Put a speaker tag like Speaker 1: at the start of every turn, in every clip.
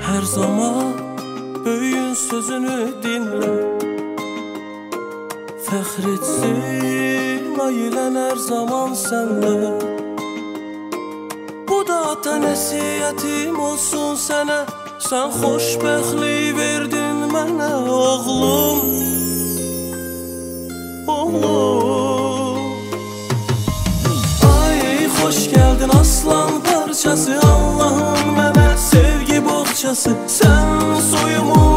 Speaker 1: Her zaman böyüyün sözünü dinle. Fəxr etsin ailən hər zaman sənlə Bu da ata nəsiyyətim olsun sənə. Sən xoşbəxtlik verdin mənə oğlum. Ay hoş geldin aslan parçası Allah'ın bebe sevgi bohçası. Sen soyumu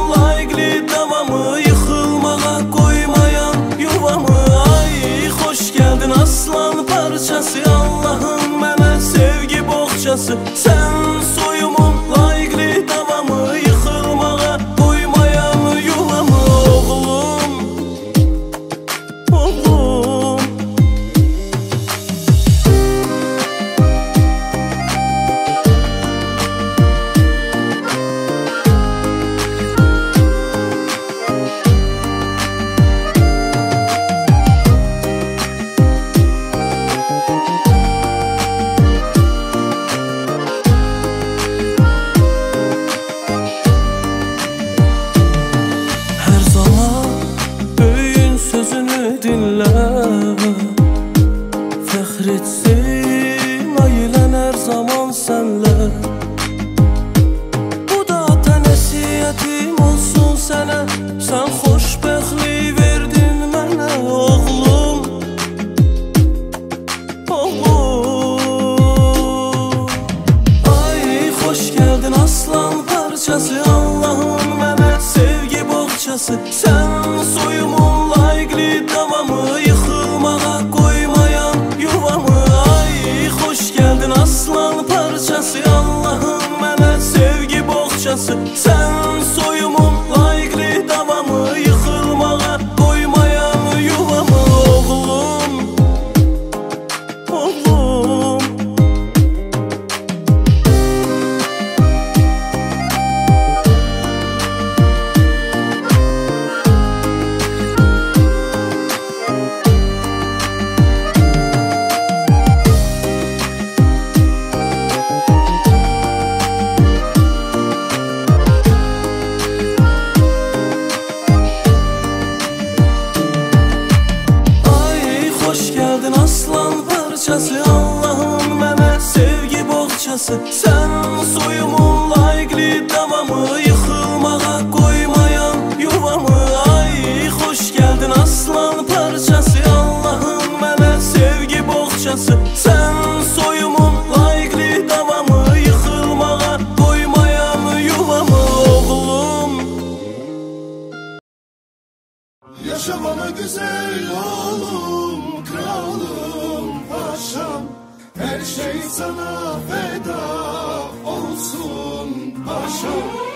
Speaker 2: Yaşamana güzel oğlum, kralım, paşam. Her şey sana feda olsun paşam.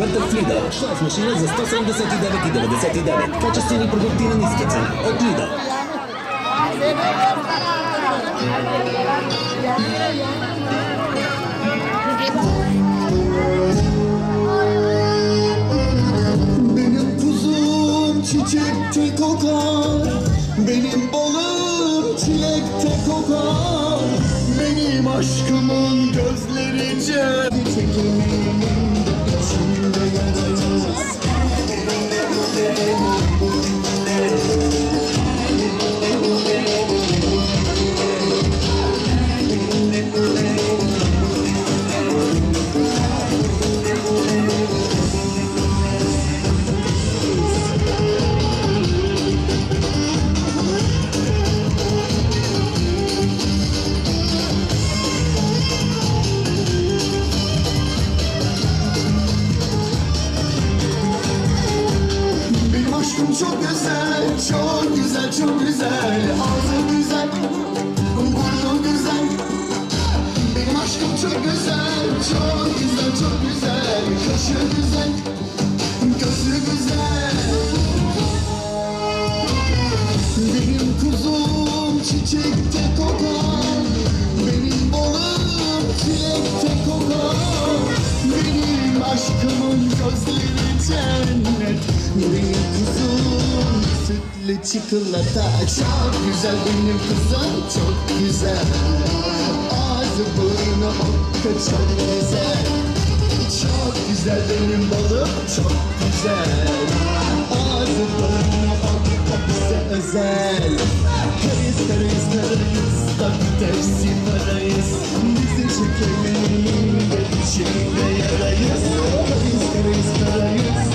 Speaker 3: Четвърта
Speaker 4: е в Лидъл. Шлаф машина за 179,99. Качествени продукти на ниска цена. От
Speaker 3: Лидъл. çikolata Çok güzel benim kızım çok güzel. Ağzı burnu okka çok güzel. Çok güzel benim balım çok güzel. Ağzı burnu okka bize özel Karız karız karız Tersi parayız Bizi çekemeyin de bir şeyle yarayız Biz karayız karayız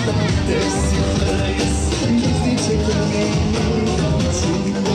Speaker 3: Tersi parayız Bizi çekemeyin de
Speaker 5: bir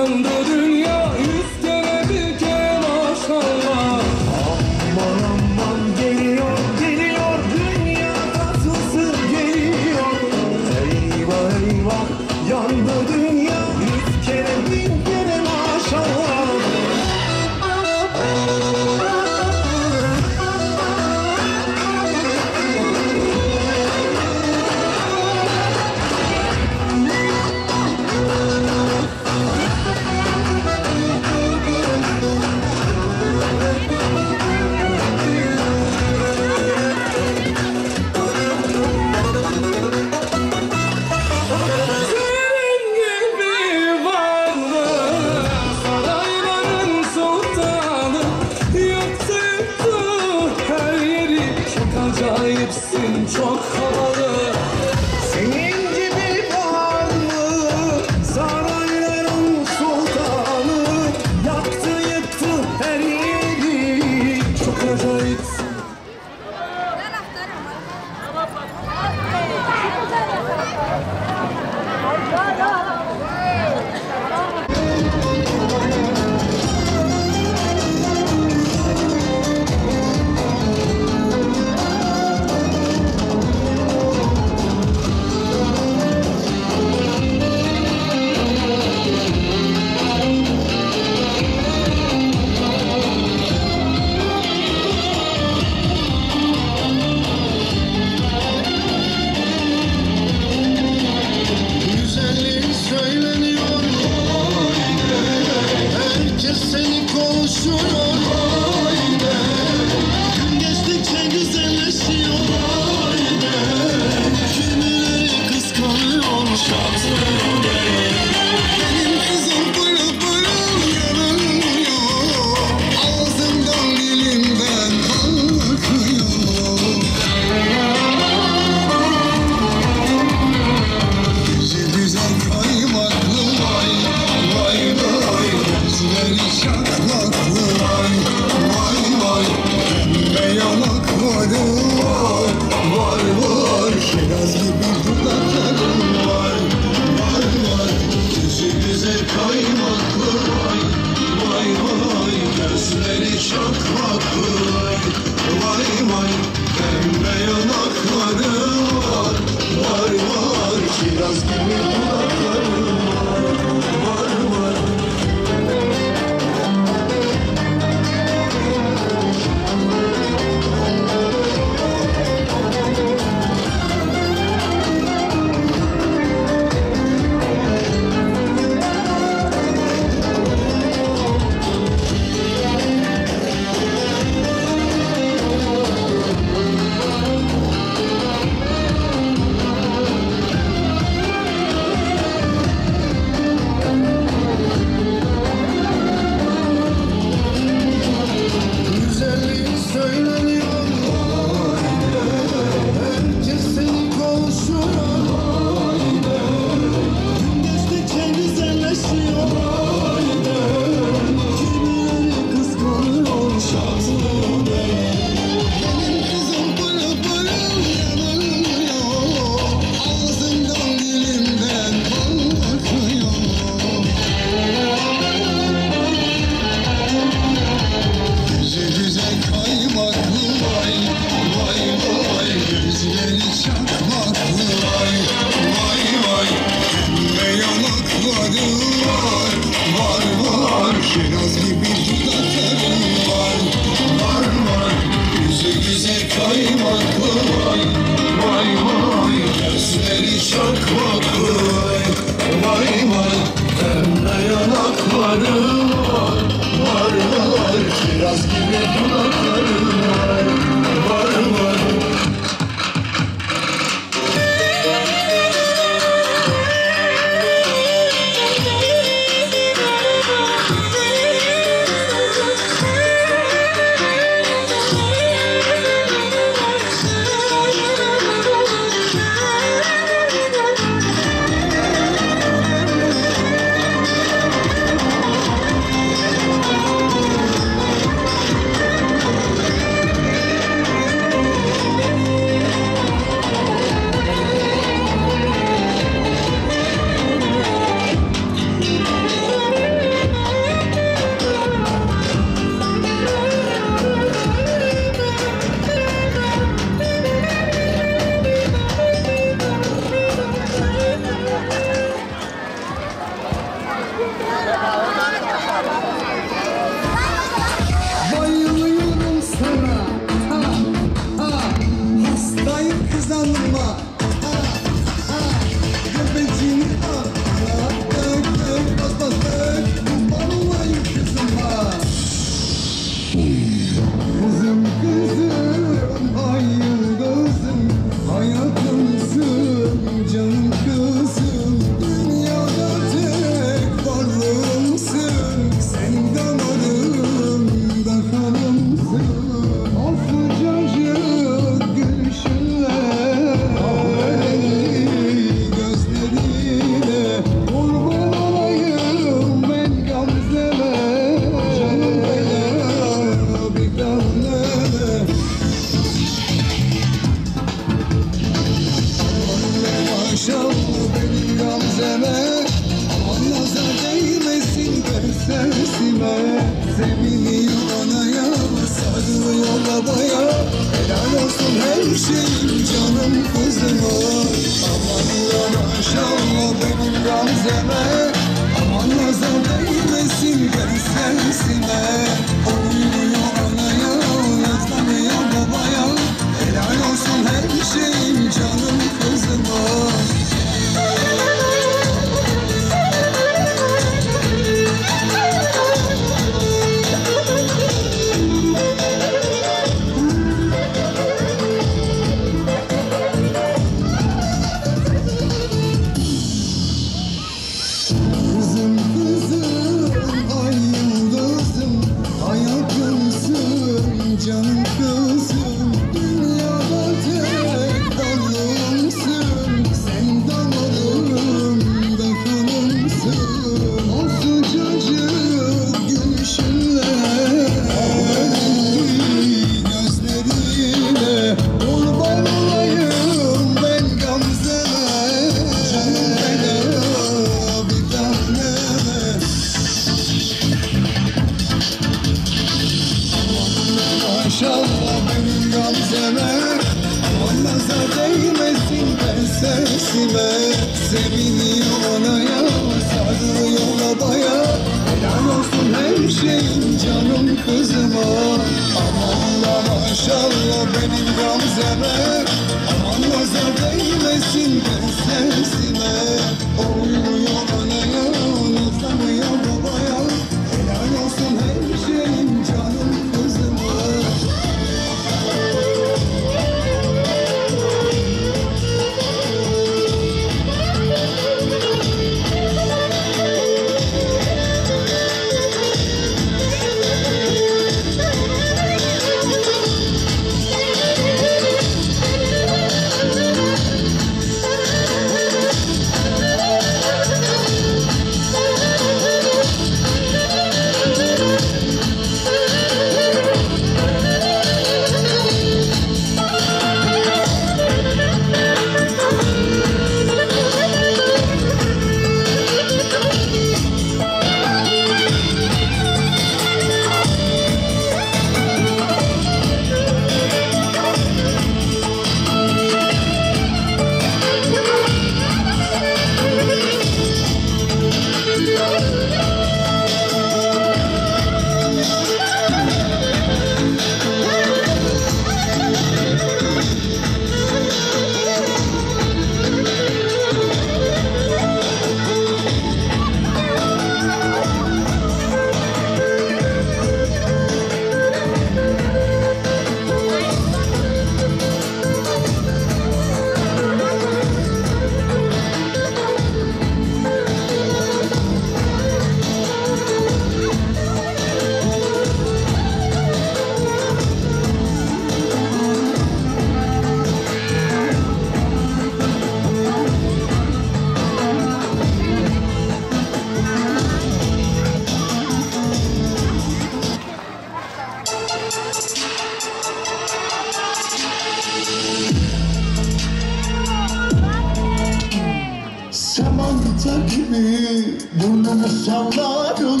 Speaker 3: sallarım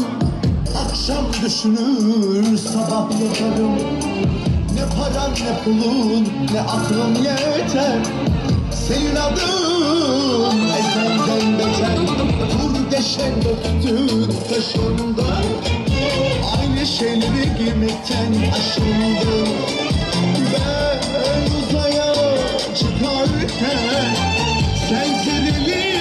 Speaker 3: Akşam düşünür sabah yatarım. Ne paran ne pulun ne aklın yeter. Senin adın ezelden beter. Kur deşen döktün taşında Aynı şeyleri giymekten aşındım. Ben uzaya çıkarken Sen serilin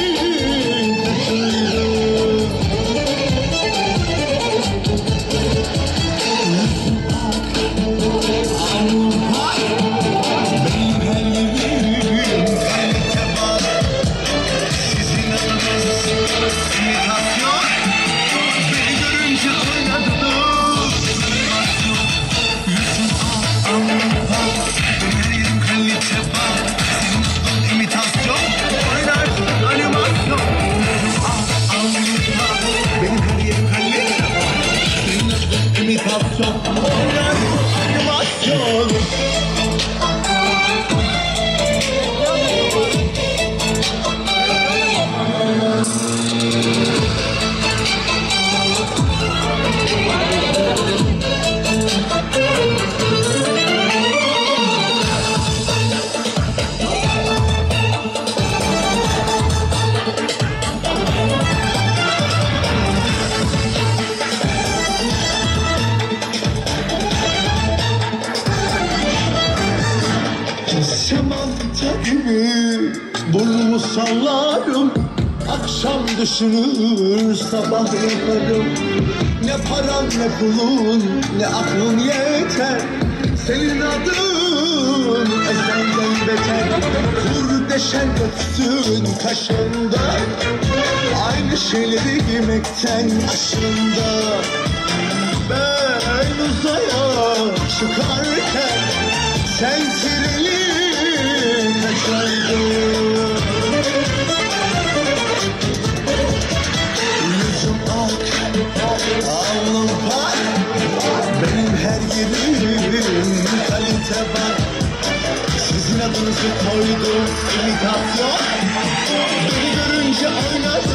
Speaker 3: düşünür sabah yaparım. Ne param ne pulun ne aklın yeter. Senin adın ezelden beter. Kur deşen döksün kaşında. Aynı şeyleri giymekten aşında Ben uzaya çıkarken sen Adınızı koydum imitasyon. Beni görünce oynadınız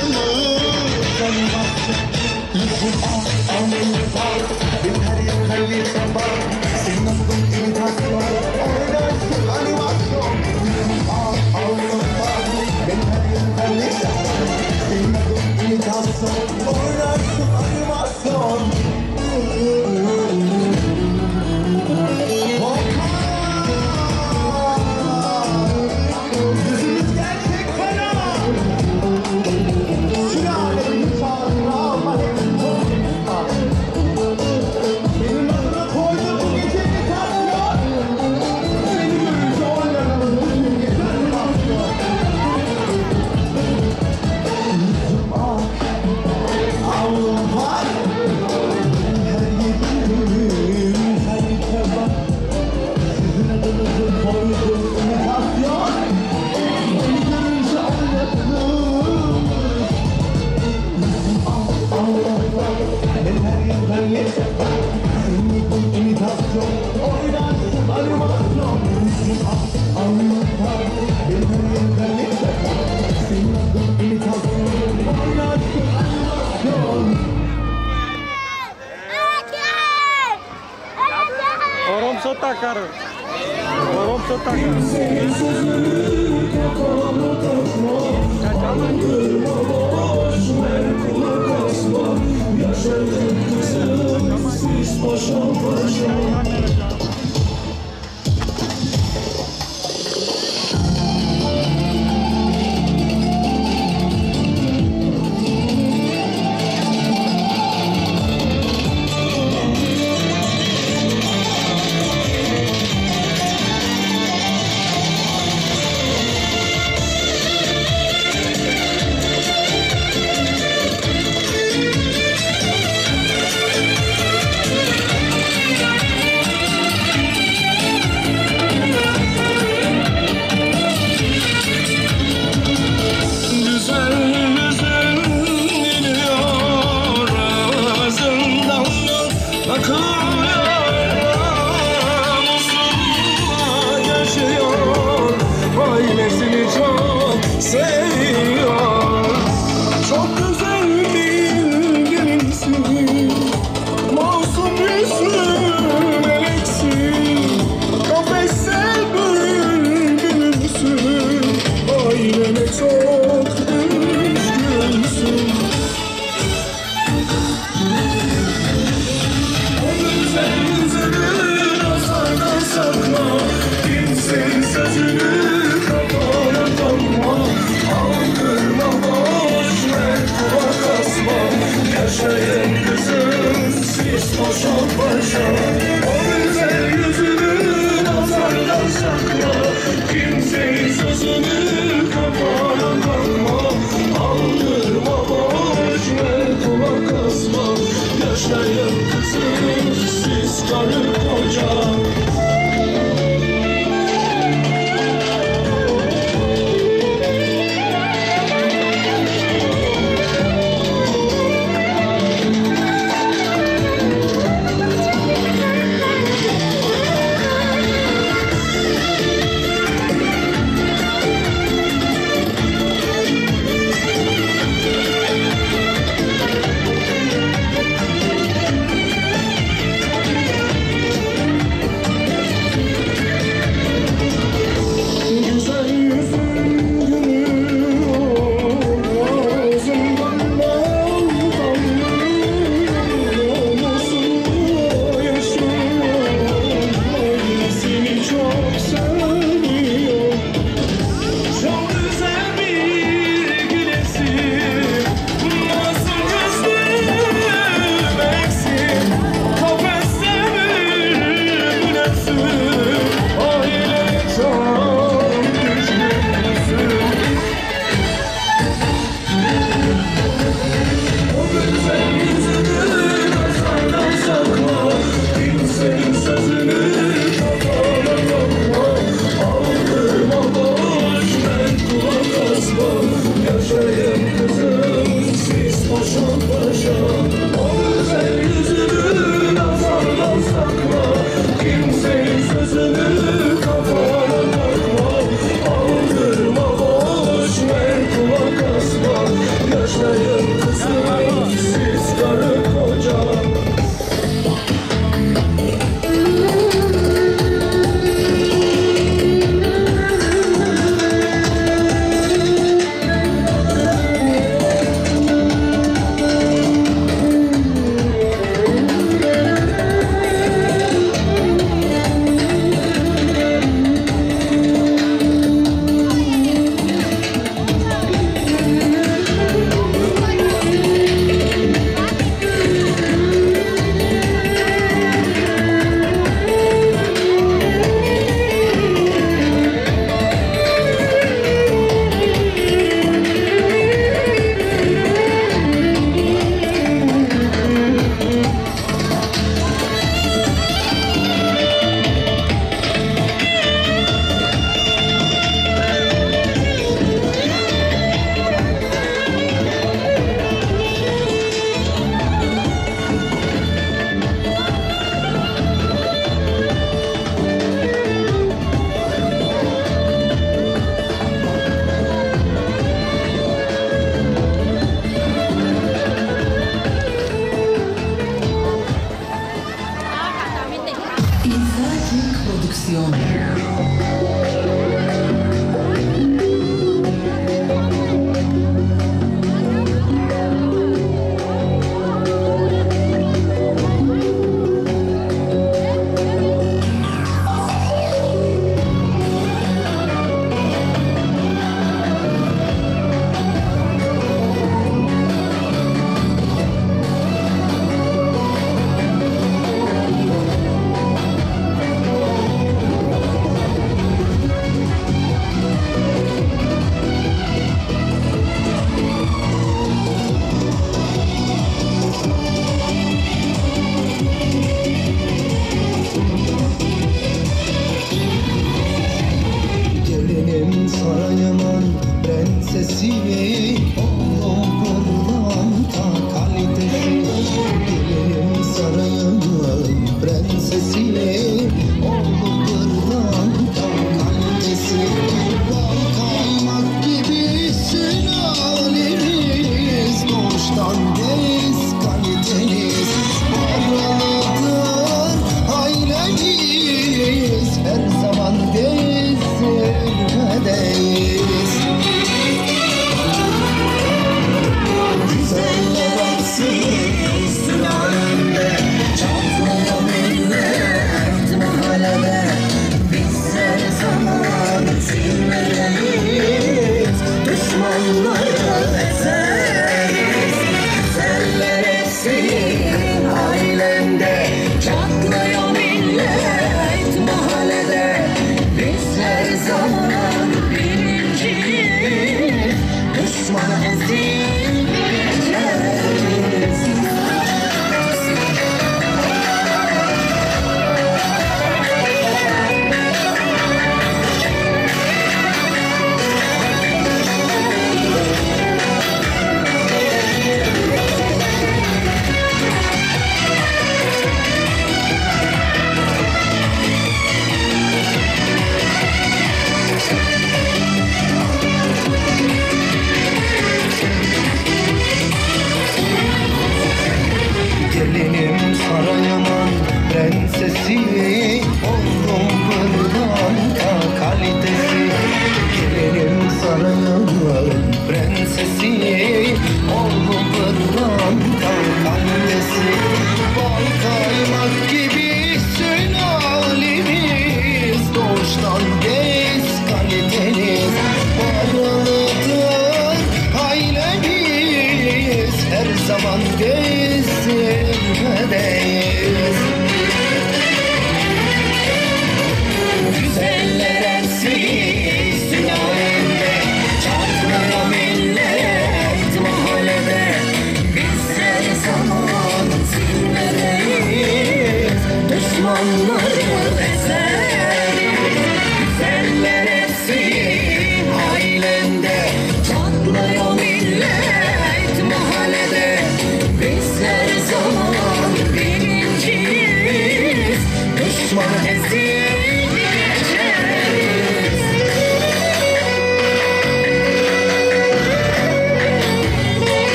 Speaker 3: sesini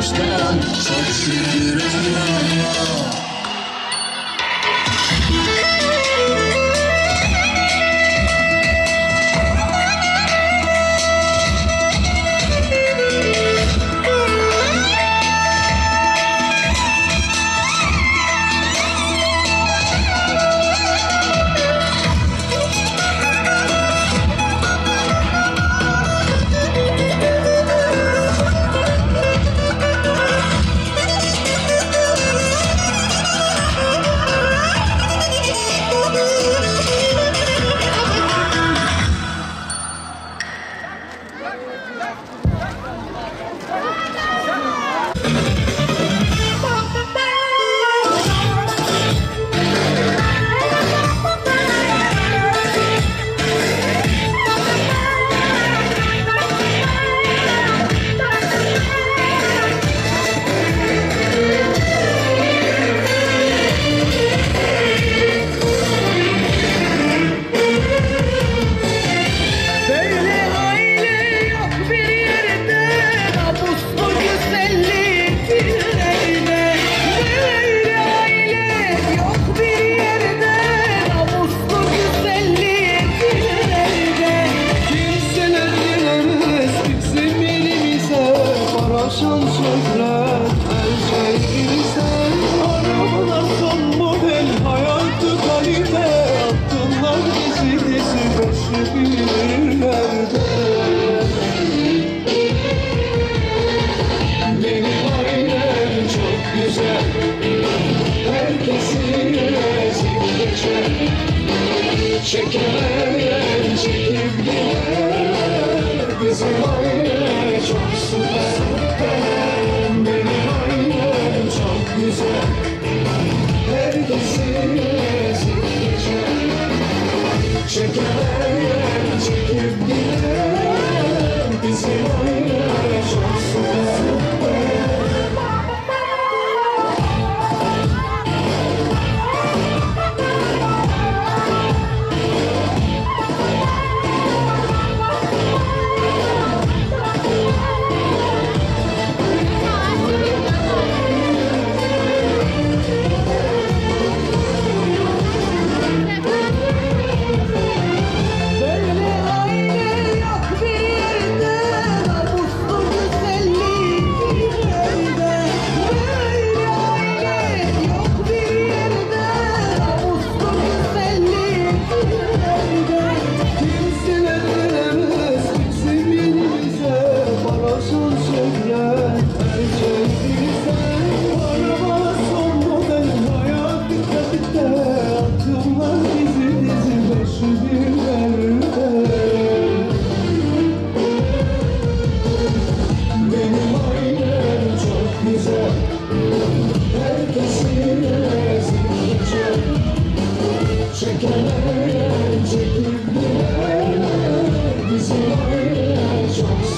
Speaker 3: baştan Çok
Speaker 6: şükür Allah'a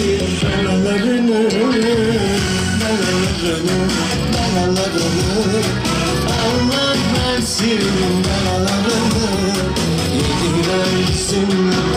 Speaker 6: versin belalarını Belalarını, belalarını Allah versin belalarını Yediler bizimle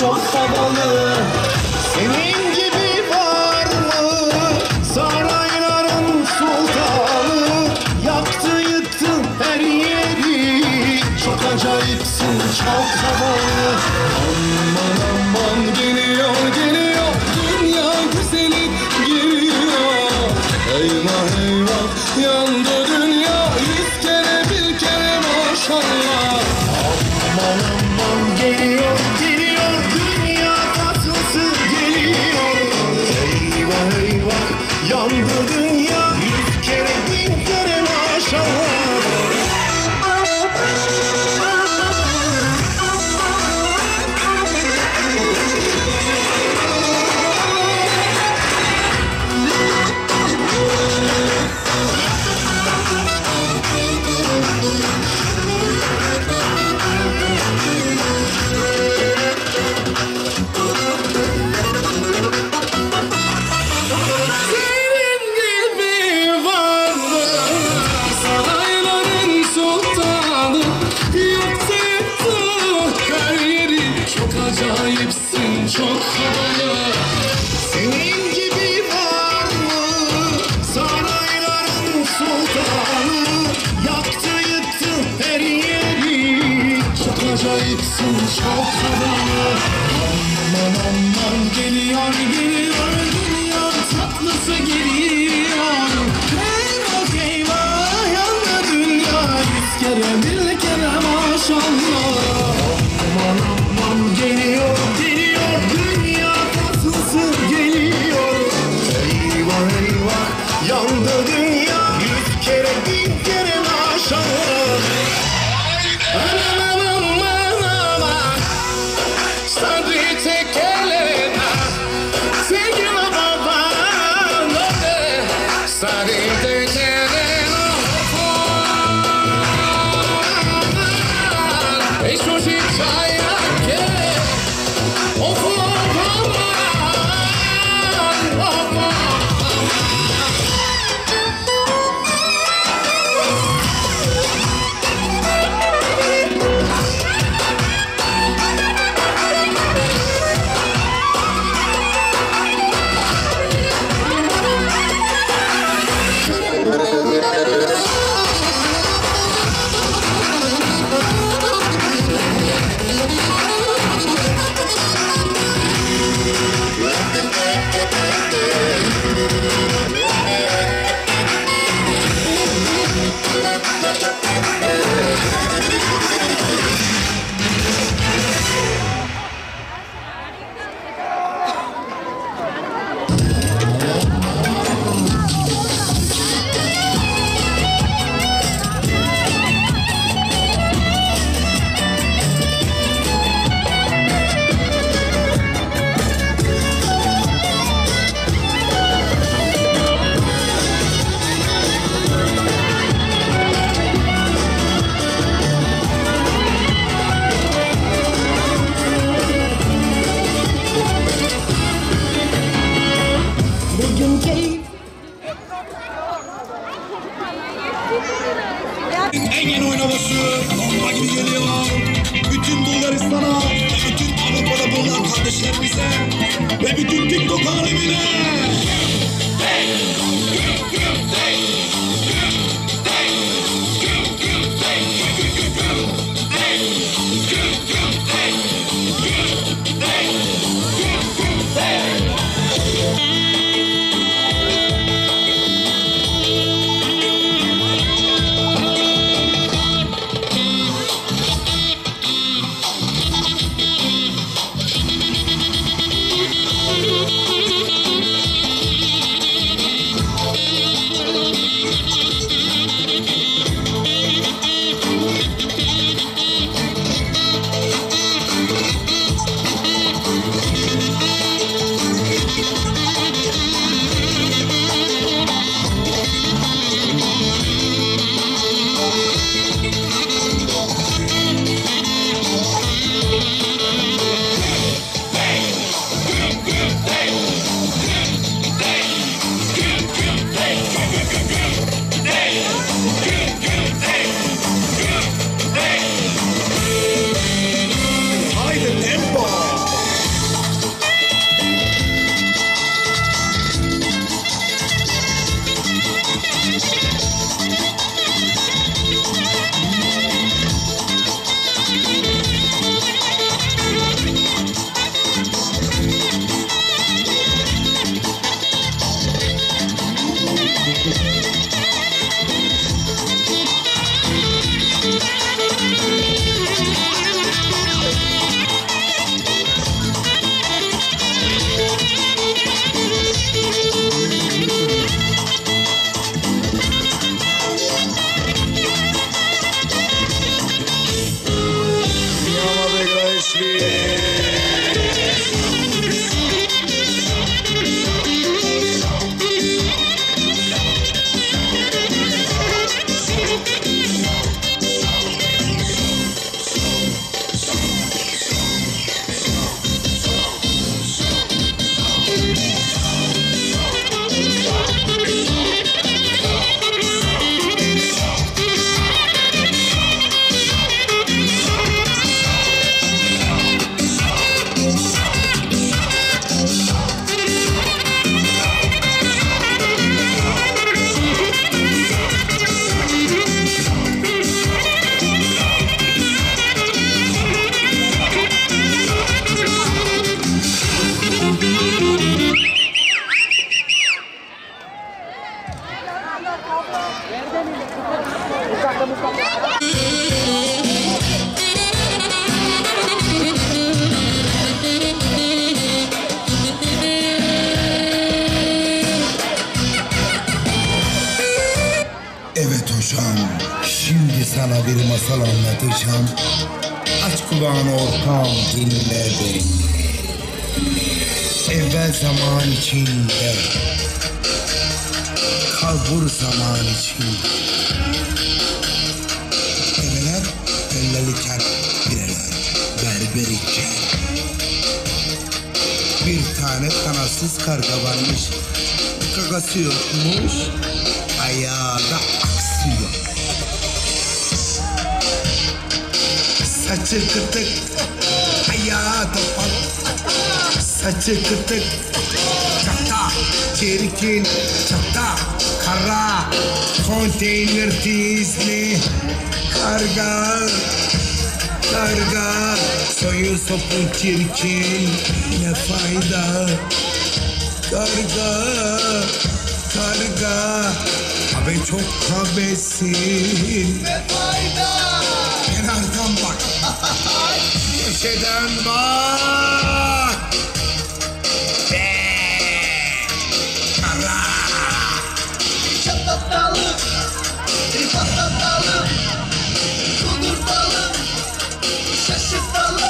Speaker 5: çok havalı. Senin gibi var mı sarayların sultanı. Yaktı yıktı her yeri. Çok acayipsin çok havalı. Aman aman geliyor geliyor. Dünya güzeli geliyor. Eyvah eyvah yalan En yeni oynaması bomba gibi geliyor. Bütün Bulgaristan'a bütün Avrupa'da bulunan kardeşlerimize ve bütün TikTok alemine. Haydi
Speaker 7: anlatacağım. Aç kulağını ortağım dinle beni. Evvel zaman içinde, kalbur zaman içinde. Bereler belleliken bireler berber iken. Bir tane kanatsız karga varmış. Gagası yokmuş, ayağı da Saçı kıtık, ayağı topal. Saçı kıtık, çata, çirkin, çata, kara, konteyner dizli, karga, karga, soyu sopu çirkin, ne fayda, karga, karga, abi çok kabesin, köşeden bak, Be, kara.
Speaker 3: Çatlatalım, bir patlatalım, kudurtalım, şaşırtalım.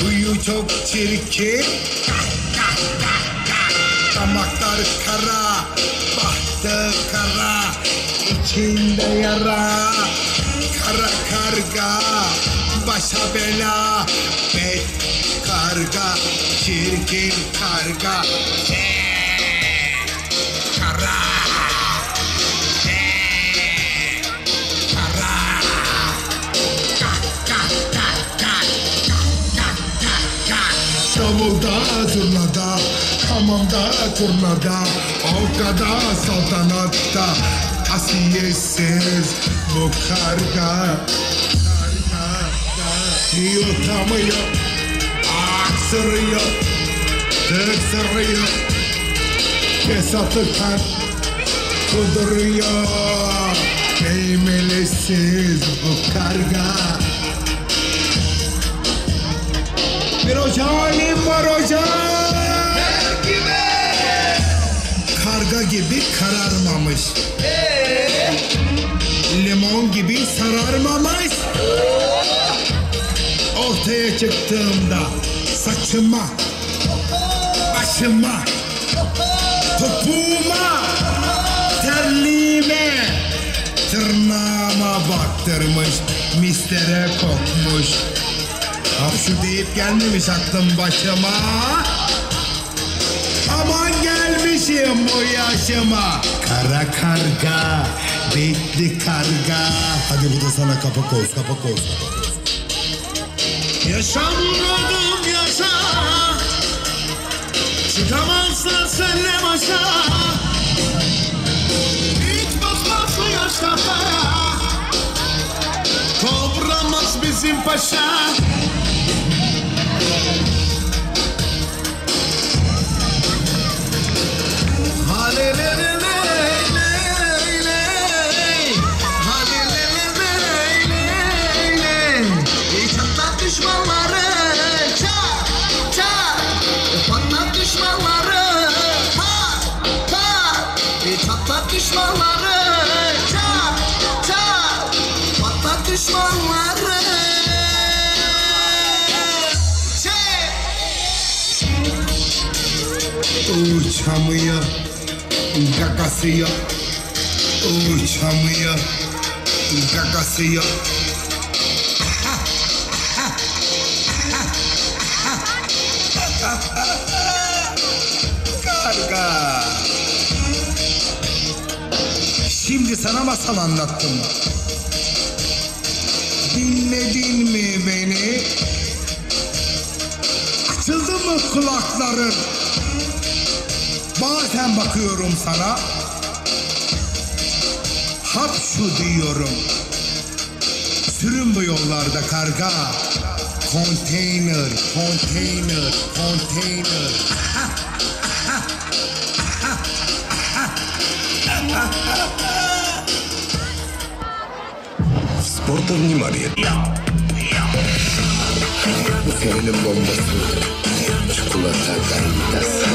Speaker 7: Huyu çok çirkin Damaklar kara Bahtı kara içinde yara. Kara karga Başa bela. Bet karga Çirkin karga. Hey, Kara. Hey, Kara. Ka, ka, ka, ka, ka, ka, ka. Davulda zurnada Hamamda turnada Avkada saltanatta Asiyesiz bu karga Yutamıyor Aksırıyor Tıksırıyor Kesatıkan Kuduruyor Değmelisiz bu karga Bir ocağım var ocağım gibi kararmamış. Limon gibi sararmamış. Ortaya çıktığımda saçıma Başıma Topuğuma Terliğime Tırnağıma baktırmış Mislere kokmuş. Hapşu deyip gelmemiş aklım başıma gelmişim bu yaşıma. Kara karga Bekli karga. Hadi bu da sana kapak olsun kapak olsun. Yaşanmadım yaşa. Çıkamazlar senle başa. Hiç basmaz bu yaşta para Kovramaz bizim paşa
Speaker 3: düşmanları Pat pat
Speaker 7: Gagası yok Uçamıyor. Gagası yok Karga Şimdi sana masal anlattım. Dinledin mi beni? Açıldı mı kulakların? Bazen bakıyorum sana Hapşu diyorum Sürün bu yollarda karga Konteyner, konteyner, konteyner
Speaker 8: Спорта внимание! Senin bombası Çikolata garitası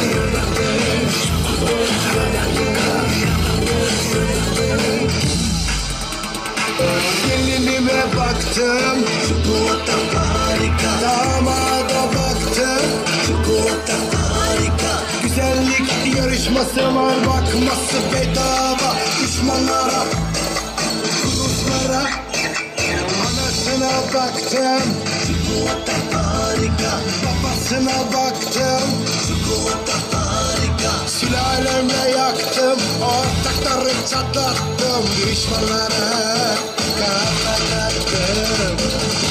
Speaker 7: Gelinime baktım. Çikolata harika. Damada baktım. Çikolata harika. Güzellik yarışması var bakması bedava. Düşmanlara Kuduzlara Anasına baktım. Çikolata harika. Babasına baktım Sülalemle yaktım Ortakları çatlattım. Düşmanlara Kapattım
Speaker 5: Canımız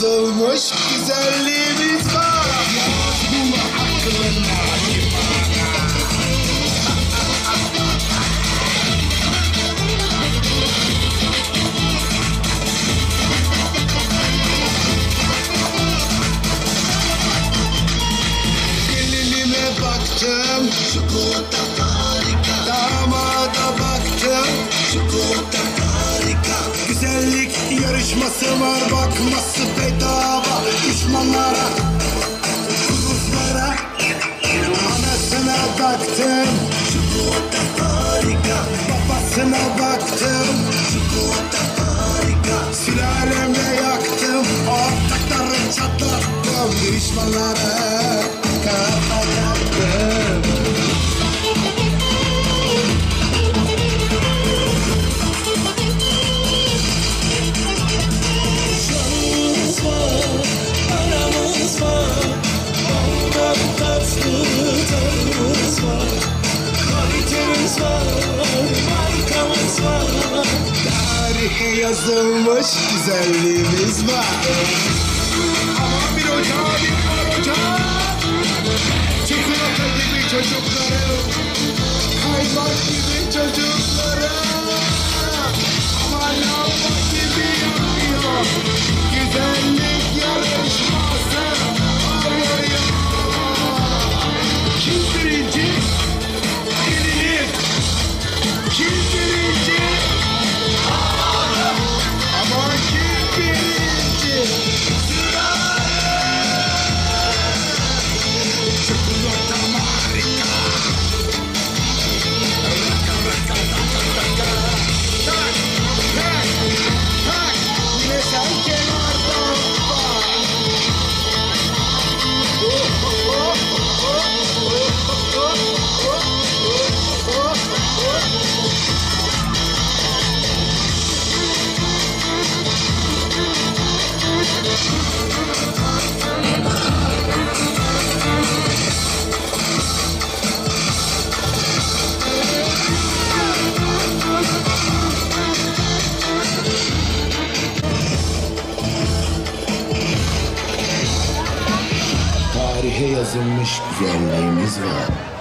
Speaker 7: Tarihe yazılmış Bakması var bakması bedava. Düşmanlara Kuzuzlara Anasına baktım. Çikolata harika Babasına baktım. Çikolata harika Sülalemle yaktım. Ortaklarım çatlattım.
Speaker 5: Düşmanlara. yazılmış güzelliğimiz var. Aman bir ocağa bir ocağa. Çıkın ata gibi çocukları. Kaymak gibi çocukları. Aman lampa gibi yanıyor. Güzellik yarışma. tarihe yazılmış güzelliğimiz var.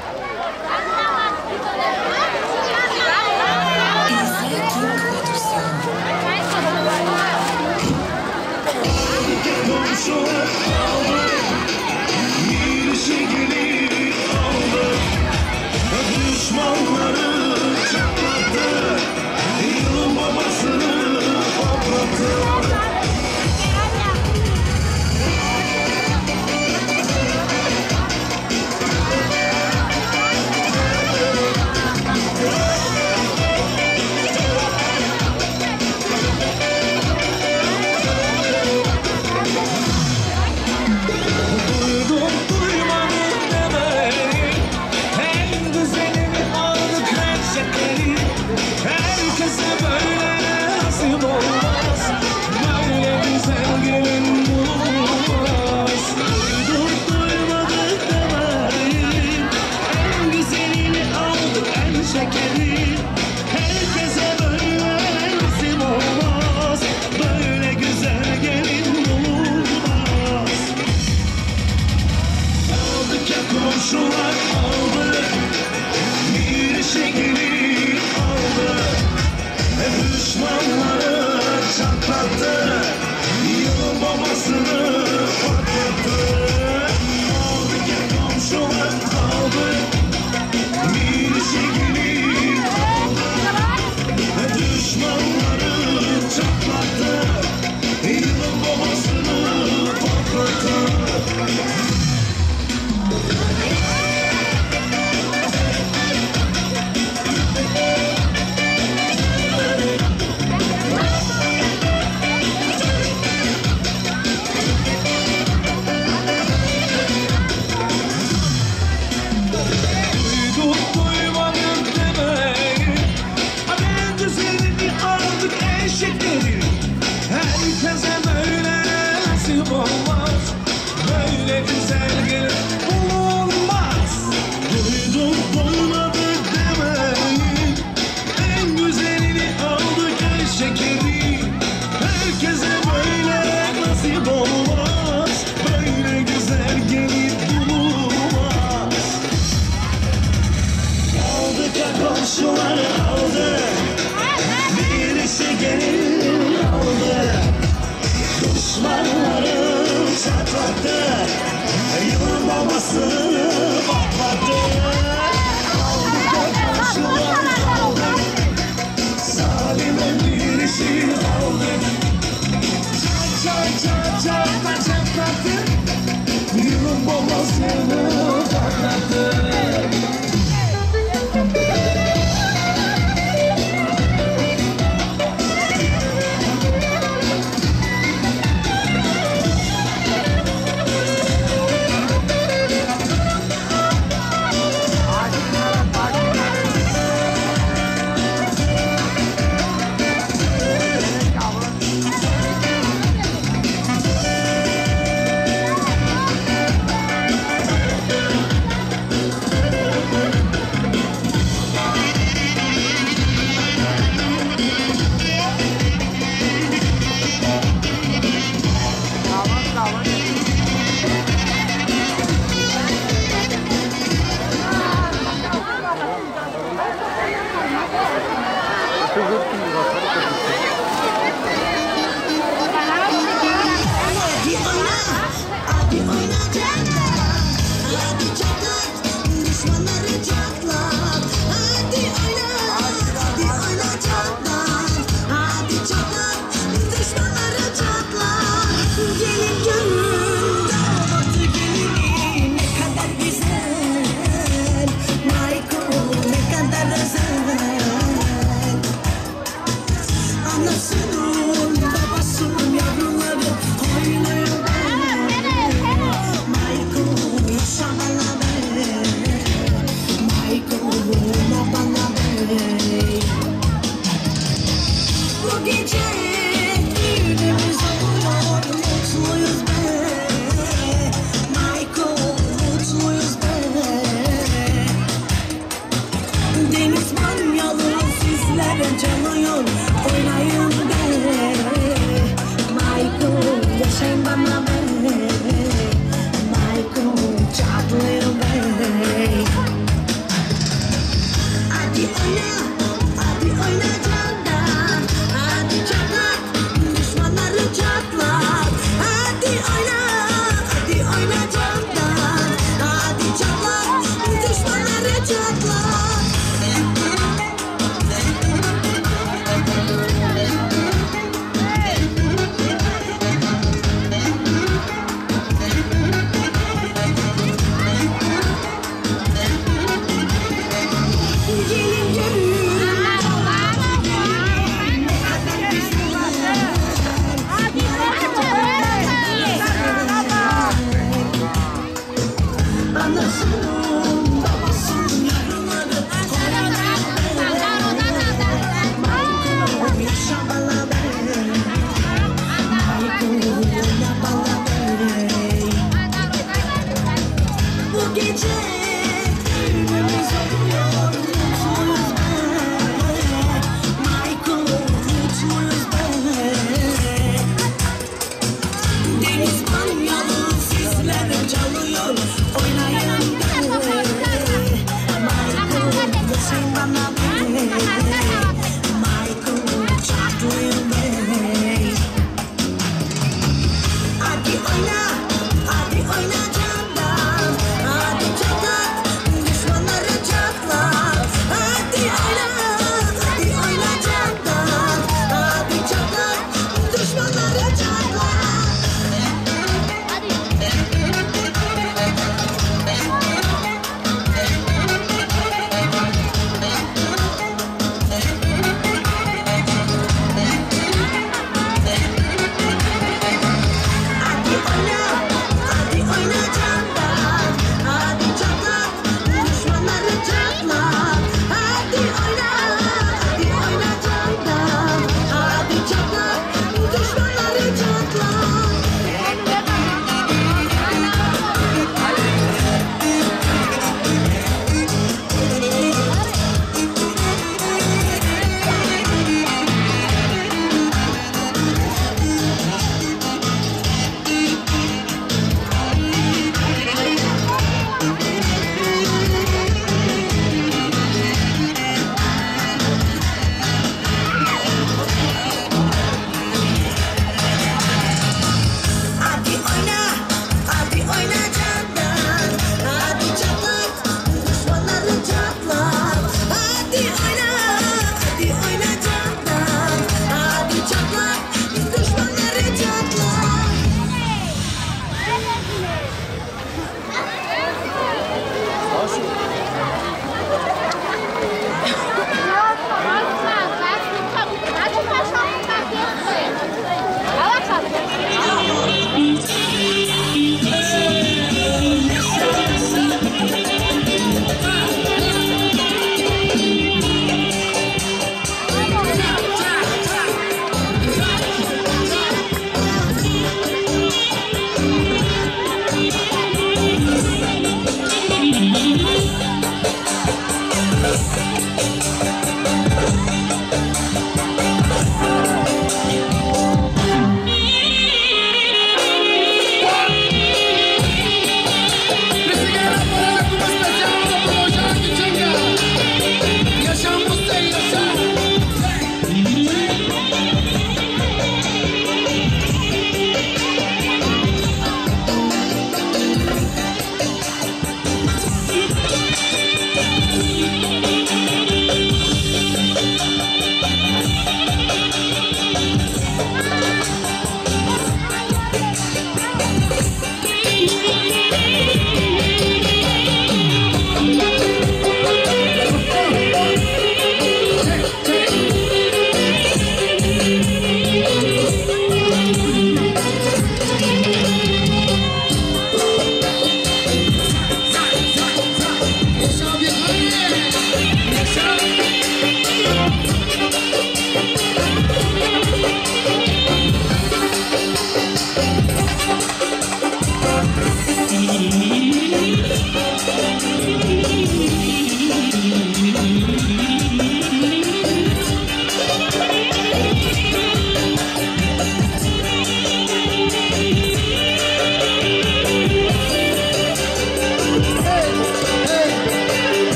Speaker 3: forget you.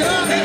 Speaker 3: Something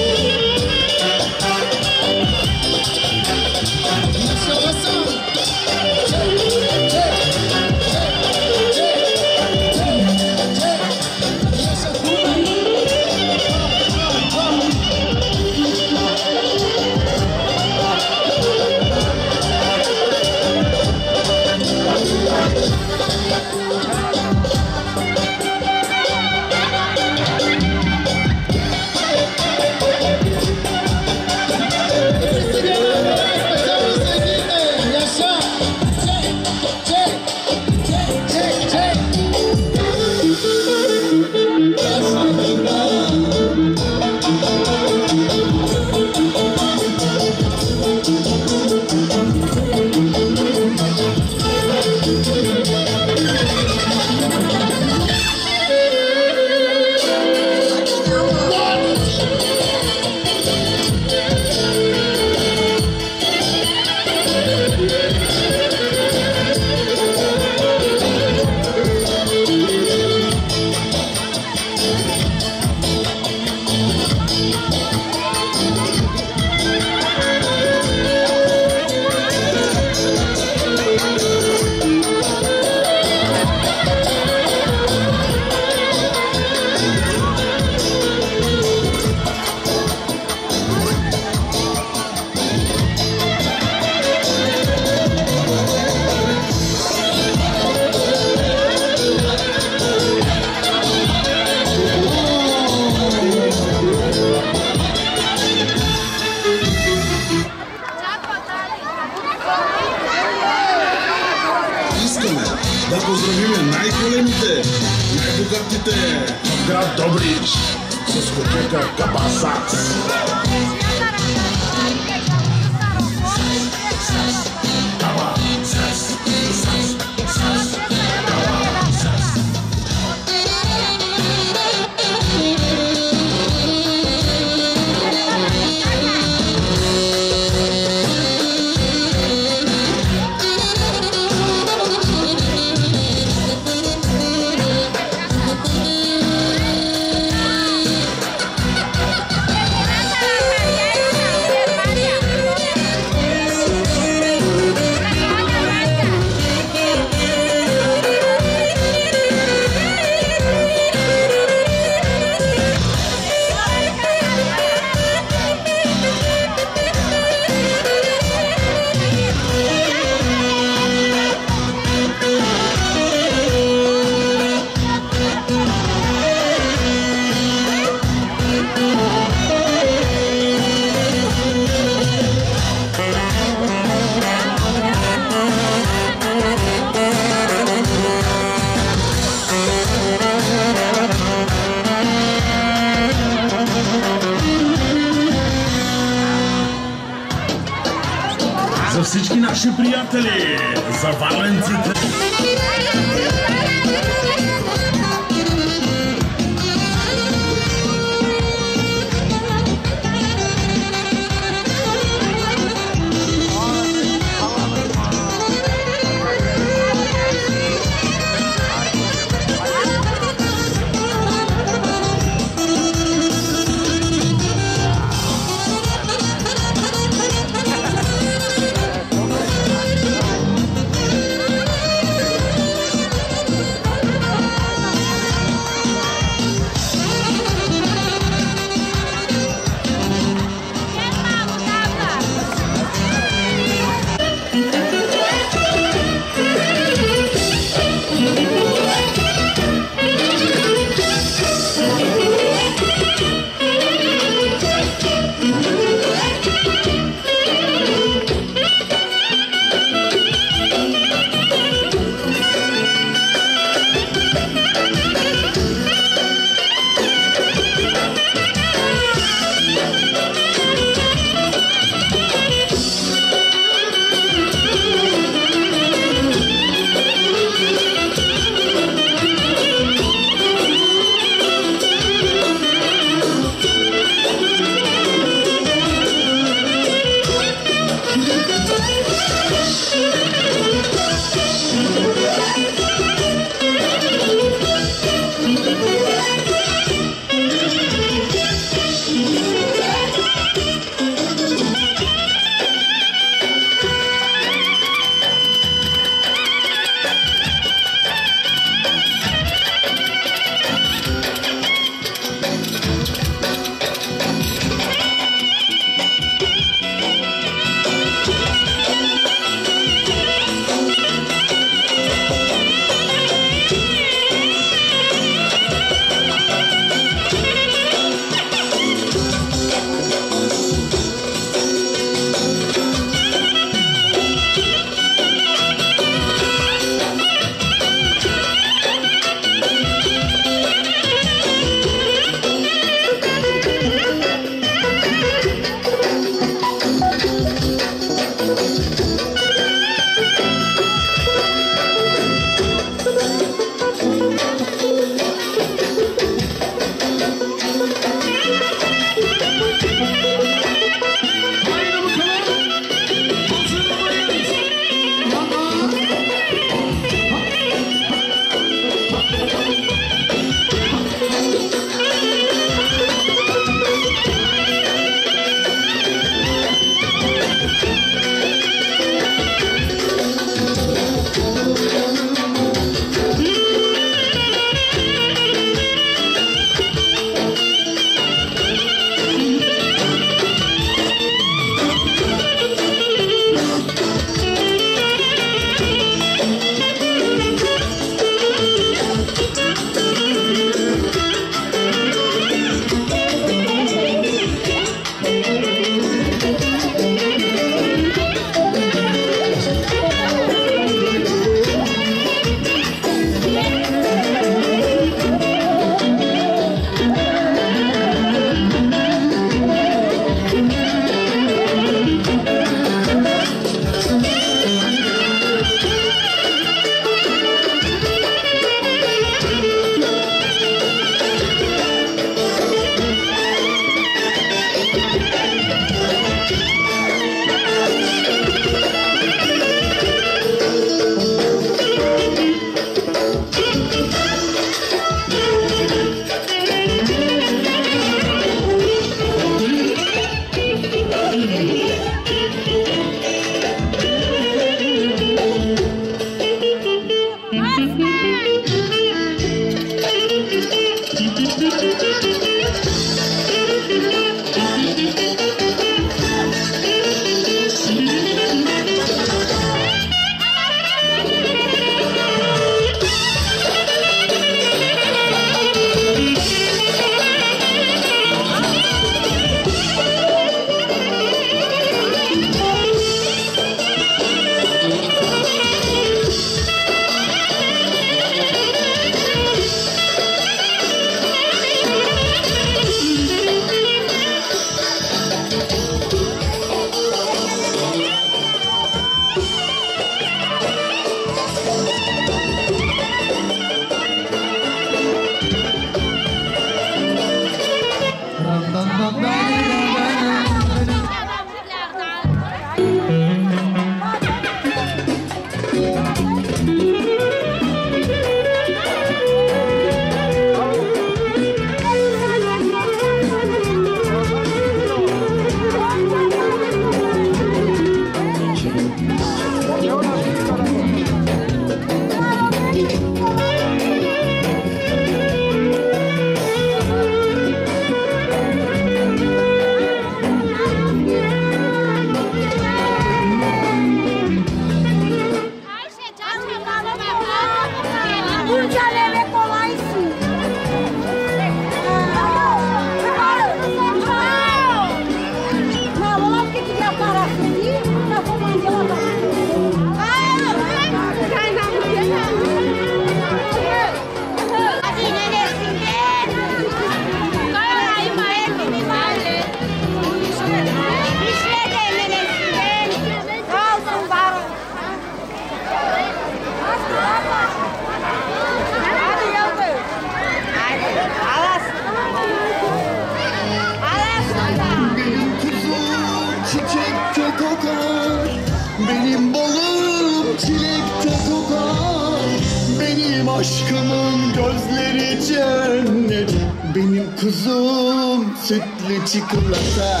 Speaker 3: kuzum sütlü çikolata.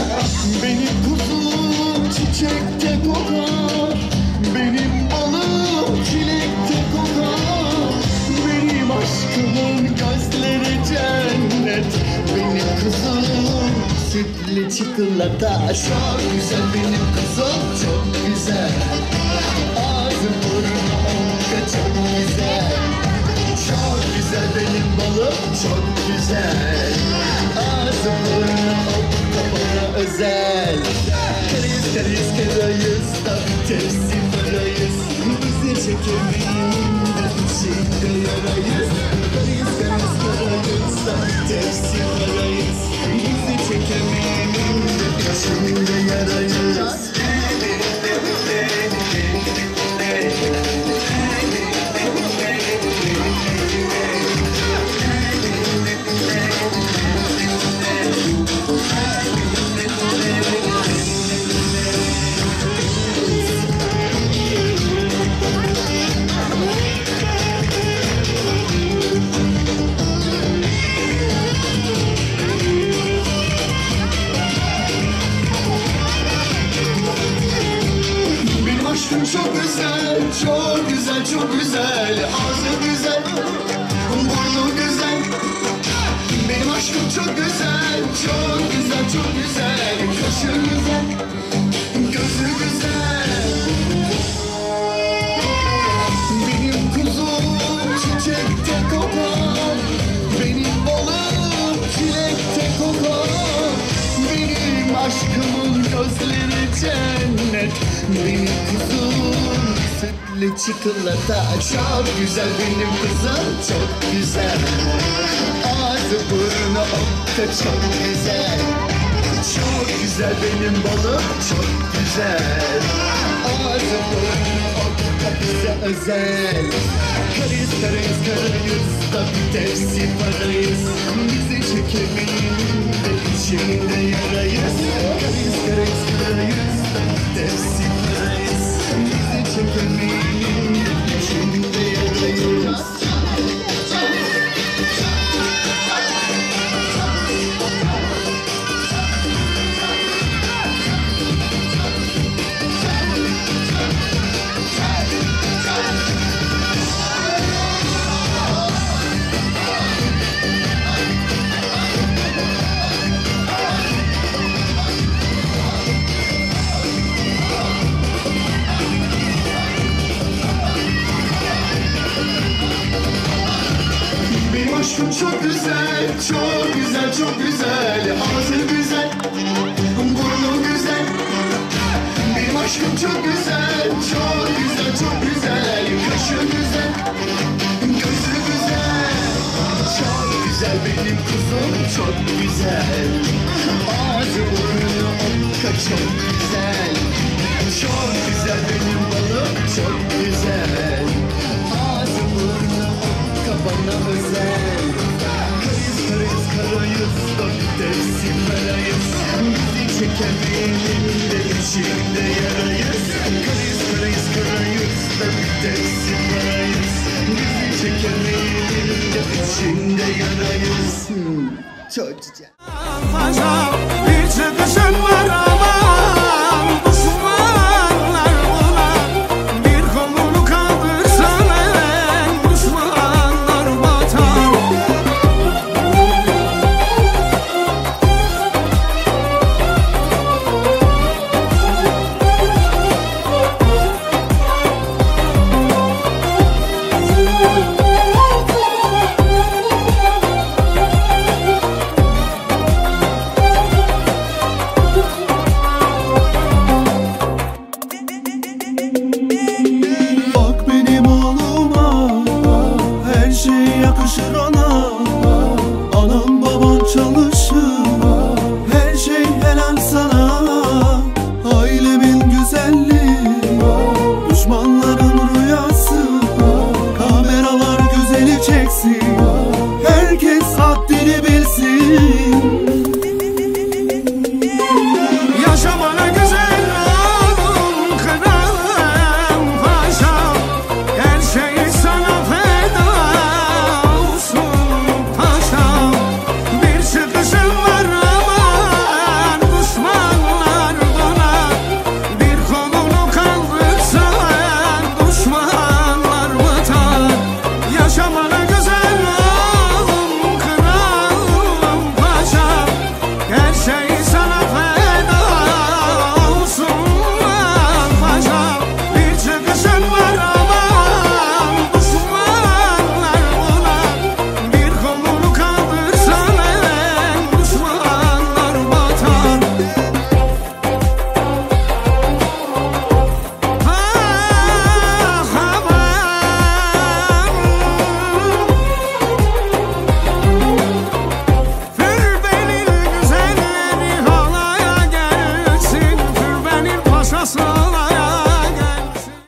Speaker 3: Benim kuzum çiçekte kokar. Benim balım çilekte kokar. Benim aşkımın gözleri cennet. Benim kuzum sütlü çikolata. Çok güzel benim kuzum çok güzel güzel benim balım çok güzel. Ağzı burnu onka bana özel. Karayız karayız karayız da tepsi parayız. Bizi çekemeyin de içinde yarayız. Karayız karayız karayız da tepsi parayız. Bizi çekemeyin de içinde yarayız çok güzel, çok güzel, çok güzel. Ağzı güzel, burnu güzel. Benim aşkım çok güzel, çok güzel, çok güzel. Kaşı güzel, gözü güzel. Benim kuzum çiçekte kokar. Benim balım çilekte kokar. Benim aşkımın gözleri cennet Benim kuzum sütlü çikolata Çok güzel benim kızım çok güzel. Ağzı burnu okka çok güzel. Çok güzel benim balım çok güzel. Ağzı burnu okka bize özel. Karayız karayız karayız da bir tepsi parayız. Bizi çekemeyin de içinde yarayız. Karayız karayız karayız da bir tepsi Bizi çekemeyin yarayız